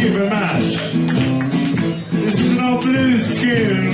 Thank you very much. This is an old blues tune